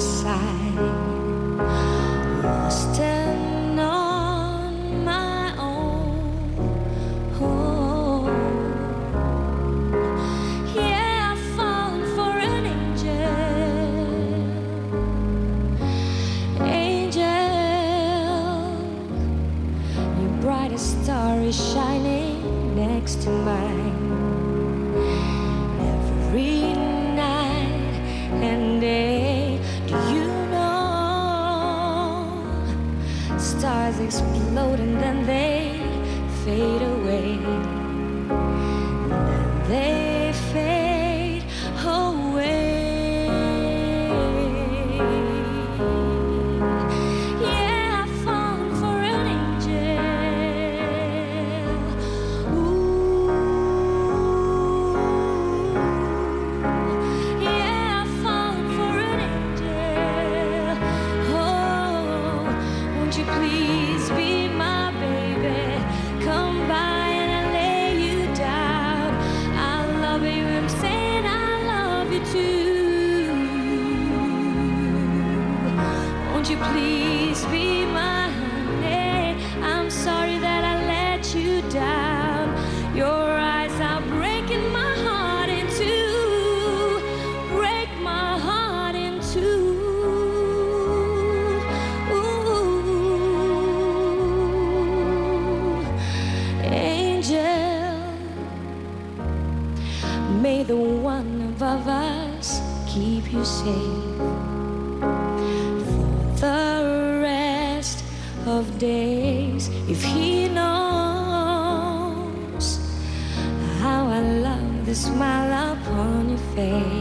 side. Lost and on my own. Oh. Yeah, I've fallen for an angel. Angel, your brightest star is shining next to mine. Stars explode and then they fade away. Please be my baby? Come by and lay you down. I love you and say I love you Won't you please be my honey? I'm sorry that I may the one above us keep you safe for the rest of days if he knows how I love the smile upon your face.